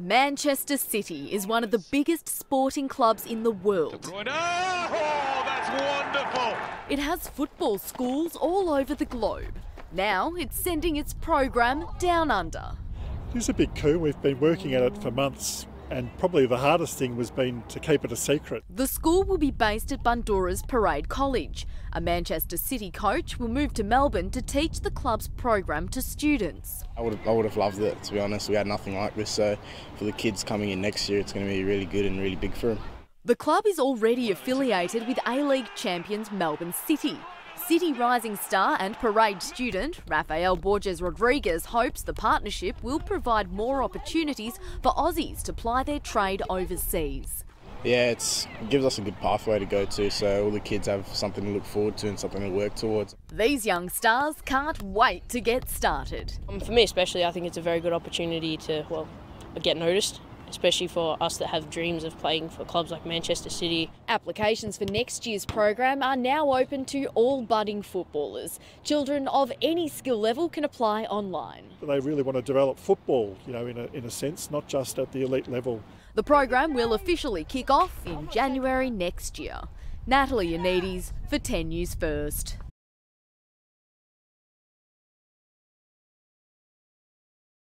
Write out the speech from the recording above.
Manchester City is one of the biggest sporting clubs in the world. Oh, that's wonderful. It has football schools all over the globe. Now it's sending its program down under. It's a big coup. We've been working at it for months, and probably the hardest thing was been to keep it a secret. The school will be based at Bundoora's Parade College. A Manchester City coach will move to Melbourne to teach the club's program to students. I would, I would have loved it, to be honest. We had nothing like this, so for the kids coming in next year, it's going to be really good and really big for them. The club is already affiliated with A-League champions Melbourne City. City Rising star and parade student Rafael Borges Rodriguez hopes the partnership will provide more opportunities for Aussies to ply their trade overseas. Yeah, it's, it gives us a good pathway to go to, so all the kids have something to look forward to and something to work towards. These young stars can't wait to get started. Um, for me, especially, I think it's a very good opportunity to well get noticed especially for us that have dreams of playing for clubs like Manchester City. Applications for next year's program are now open to all budding footballers. Children of any skill level can apply online. They really want to develop football, you know, in a, in a sense, not just at the elite level. The program will officially kick off in January next year. Natalie Anides for 10 News First.